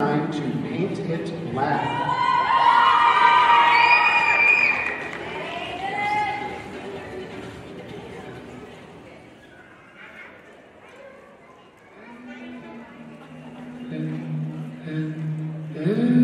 Time to paint it black. And, and, and.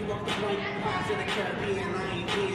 you walk the white pies the Caribbean, I ain't